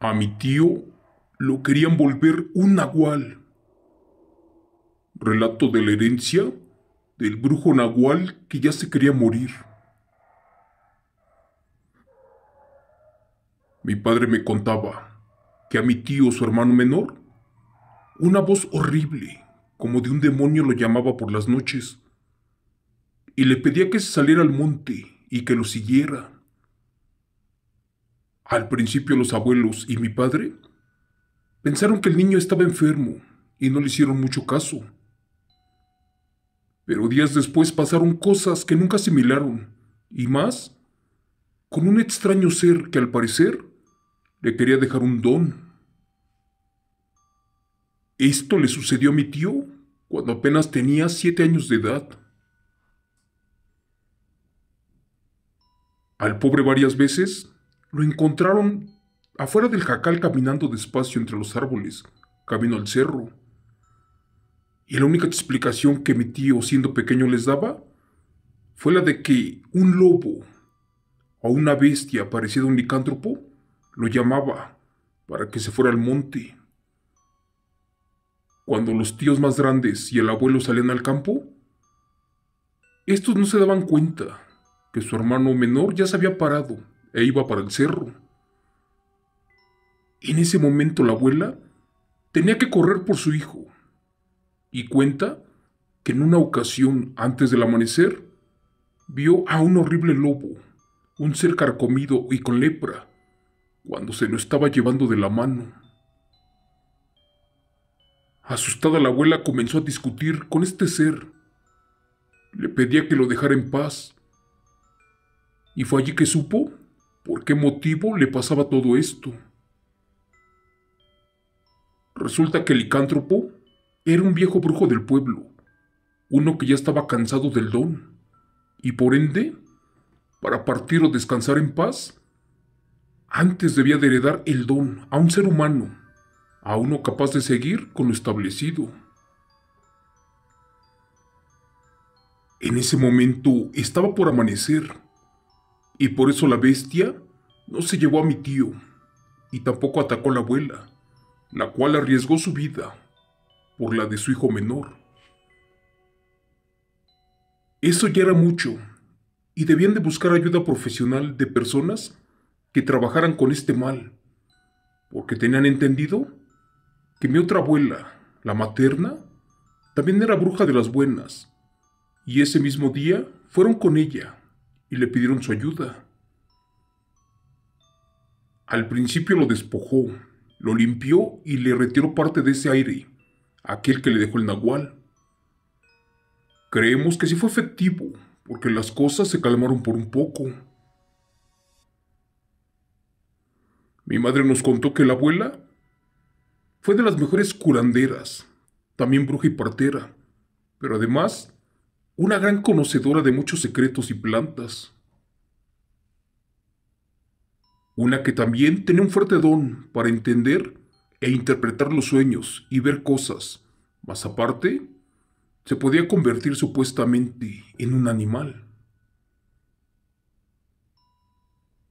A mi tío lo querían volver un nahual. Relato de la herencia del brujo nahual que ya se quería morir. Mi padre me contaba que a mi tío, su hermano menor, una voz horrible, como de un demonio, lo llamaba por las noches y le pedía que se saliera al monte y que lo siguiera. Al principio los abuelos y mi padre pensaron que el niño estaba enfermo y no le hicieron mucho caso. Pero días después pasaron cosas que nunca asimilaron, y más, con un extraño ser que al parecer le quería dejar un don. Esto le sucedió a mi tío cuando apenas tenía siete años de edad. Al pobre varias veces lo encontraron afuera del jacal caminando despacio entre los árboles, camino al cerro. Y la única explicación que mi tío, siendo pequeño, les daba fue la de que un lobo o una bestia parecida a un licántropo lo llamaba para que se fuera al monte. Cuando los tíos más grandes y el abuelo salían al campo, estos no se daban cuenta que su hermano menor ya se había parado e iba para el cerro. En ese momento la abuela tenía que correr por su hijo y cuenta que en una ocasión antes del amanecer vio a un horrible lobo, un ser carcomido y con lepra, cuando se lo estaba llevando de la mano. Asustada la abuela comenzó a discutir con este ser. Le pedía que lo dejara en paz. Y fue allí que supo por qué motivo le pasaba todo esto. Resulta que el licántropo era un viejo brujo del pueblo, uno que ya estaba cansado del don, y por ende, para partir o descansar en paz, antes debía de heredar el don a un ser humano, a uno capaz de seguir con lo establecido. En ese momento estaba por amanecer, y por eso la bestia no se llevó a mi tío, y tampoco atacó a la abuela, la cual arriesgó su vida por la de su hijo menor. Eso ya era mucho, y debían de buscar ayuda profesional de personas que trabajaran con este mal, porque tenían entendido que mi otra abuela, la materna, también era bruja de las buenas, y ese mismo día fueron con ella y le pidieron su ayuda. Al principio lo despojó, lo limpió y le retiró parte de ese aire aquel que le dejó el nahual. Creemos que sí fue efectivo, porque las cosas se calmaron por un poco. Mi madre nos contó que la abuela fue de las mejores curanderas, también bruja y partera, pero además una gran conocedora de muchos secretos y plantas. Una que también tenía un fuerte don para entender e interpretar los sueños y ver cosas. Más aparte, se podía convertir supuestamente en un animal.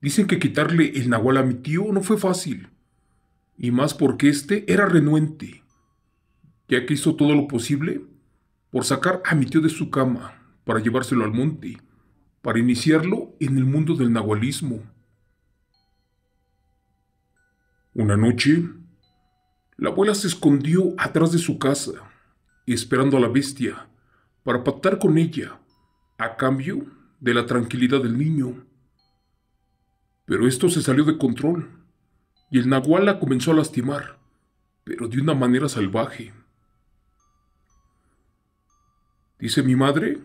Dicen que quitarle el nahual a mi tío no fue fácil, y más porque éste era renuente, ya que hizo todo lo posible por sacar a mi tío de su cama para llevárselo al monte, para iniciarlo en el mundo del nahualismo. Una noche, la abuela se escondió atrás de su casa, esperando a la bestia, para pactar con ella, a cambio de la tranquilidad del niño. Pero esto se salió de control, y el nahual la comenzó a lastimar, pero de una manera salvaje. Dice mi madre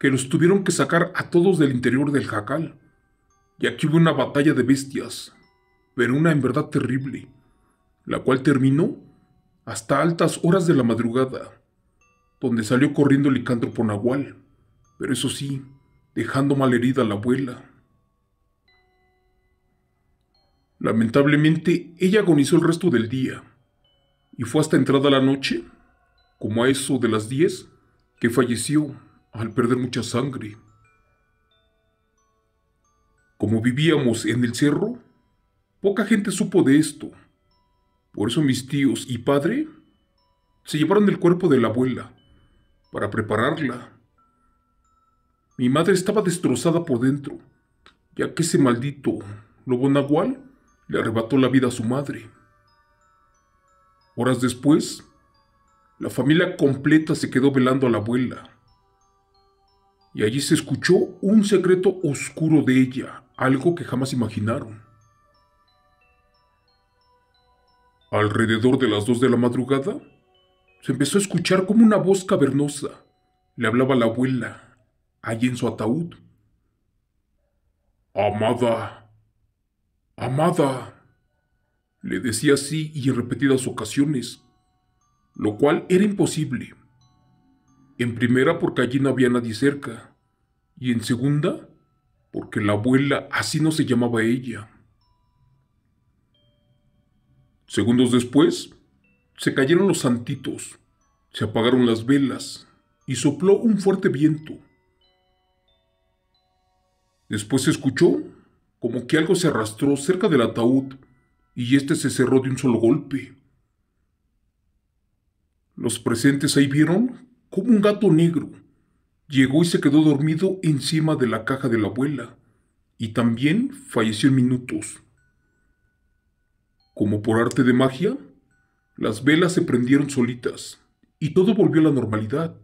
que los tuvieron que sacar a todos del interior del jacal, y aquí hubo una batalla de bestias, pero una en verdad terrible la cual terminó hasta altas horas de la madrugada, donde salió corriendo el licántropo Nahual, pero eso sí, dejando malherida a la abuela. Lamentablemente, ella agonizó el resto del día, y fue hasta entrada la noche, como a eso de las diez, que falleció al perder mucha sangre. Como vivíamos en el cerro, poca gente supo de esto. Por eso mis tíos y padre se llevaron el cuerpo de la abuela para prepararla. Mi madre estaba destrozada por dentro, ya que ese maldito lobo nahual le arrebató la vida a su madre. Horas después, la familia completa se quedó velando a la abuela. Y allí se escuchó un secreto oscuro de ella, algo que jamás imaginaron. Alrededor de las dos de la madrugada, se empezó a escuchar como una voz cavernosa le hablaba a la abuela, allí en su ataúd. Amada, amada, le decía así y en repetidas ocasiones, lo cual era imposible. En primera porque allí no había nadie cerca, y en segunda porque la abuela así no se llamaba ella. Segundos después, se cayeron los santitos, se apagaron las velas y sopló un fuerte viento. Después se escuchó como que algo se arrastró cerca del ataúd y éste se cerró de un solo golpe. Los presentes ahí vieron como un gato negro llegó y se quedó dormido encima de la caja de la abuela, y también falleció en minutos. Como por arte de magia, las velas se prendieron solitas y todo volvió a la normalidad.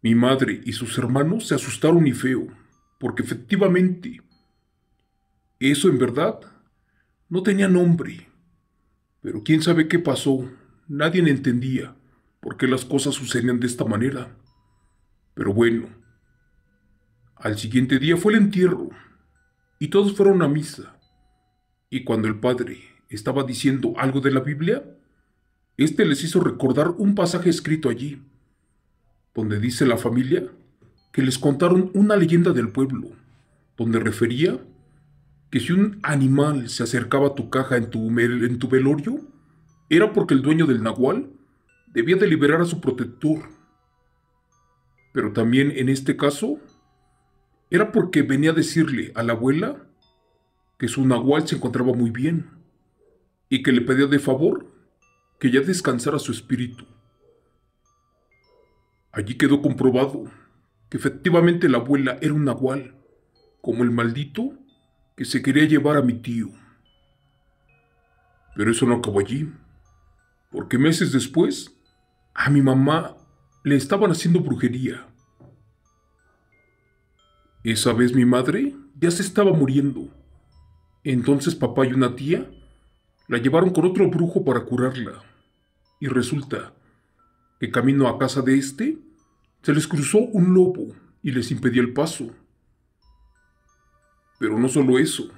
Mi madre y sus hermanos se asustaron y feo, porque efectivamente, eso en verdad no tenía nombre. Pero quién sabe qué pasó, nadie entendía por qué las cosas sucedían de esta manera. Pero bueno, al siguiente día fue el entierro, y todos fueron a misa. Y cuando el padre estaba diciendo algo de la Biblia, éste les hizo recordar un pasaje escrito allí, donde dice la familia que les contaron una leyenda del pueblo, donde refería que si un animal se acercaba a tu caja en tu, en tu velorio, era porque el dueño del nahual debía de liberar a su protector. Pero también en este caso, era porque venía a decirle a la abuela que su nahual se encontraba muy bien y que le pedía de favor que ya descansara su espíritu. Allí quedó comprobado que efectivamente la abuela era un nahual, como el maldito que se quería llevar a mi tío. Pero eso no acabó allí, porque meses después a mi mamá le estaban haciendo brujería. Esa vez mi madre ya se estaba muriendo entonces papá y una tía la llevaron con otro brujo para curarla. Y resulta que camino a casa de este, se les cruzó un lobo y les impedía el paso. Pero no solo eso.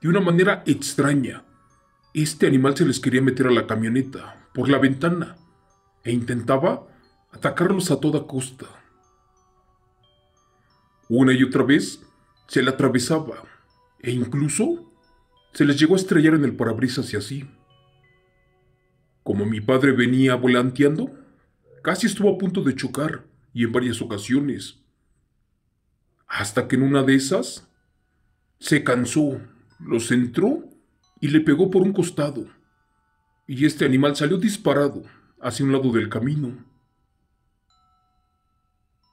De una manera extraña, este animal se les quería meter a la camioneta por la ventana e intentaba atacarlos a toda costa. Una y otra vez se le atravesaba e incluso se les llegó a estrellar en el parabrisas y así. Como mi padre venía volanteando, casi estuvo a punto de chocar y en varias ocasiones. Hasta que en una de esas se cansó, lo centró y le pegó por un costado. Y este animal salió disparado hacia un lado del camino.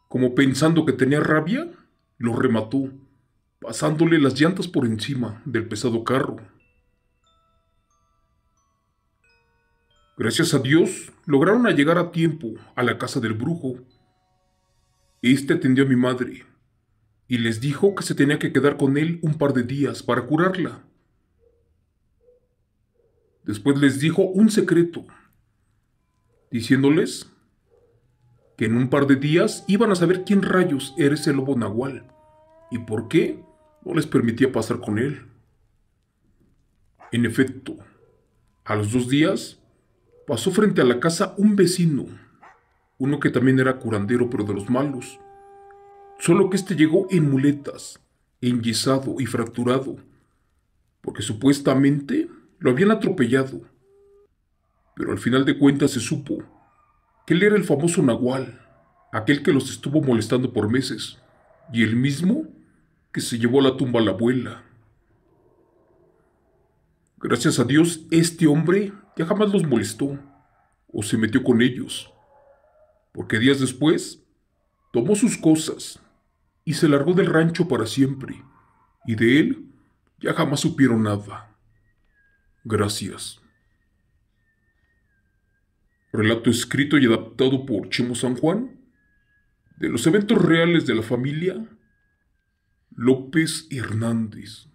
Como pensando que tenía rabia, lo remató pasándole las llantas por encima del pesado carro. Gracias a Dios, lograron llegar a tiempo a la casa del brujo. Este atendió a mi madre y les dijo que se tenía que quedar con él un par de días para curarla. Después les dijo un secreto, diciéndoles que en un par de días iban a saber quién rayos era ese lobo nahual y por qué no les permitía pasar con él. En efecto, a los dos días pasó frente a la casa un vecino, uno que también era curandero pero de los malos, solo que éste llegó en muletas, enyesado y fracturado, porque supuestamente lo habían atropellado. Pero al final de cuentas se supo que él era el famoso Nahual, aquel que los estuvo molestando por meses, y el mismo que se llevó a la tumba a la abuela. Gracias a Dios, este hombre ya jamás los molestó o se metió con ellos, porque días después tomó sus cosas y se largó del rancho para siempre, y de él ya jamás supieron nada. Gracias. Relato escrito y adaptado por Chimo San Juan de los eventos reales de la familia López Hernández.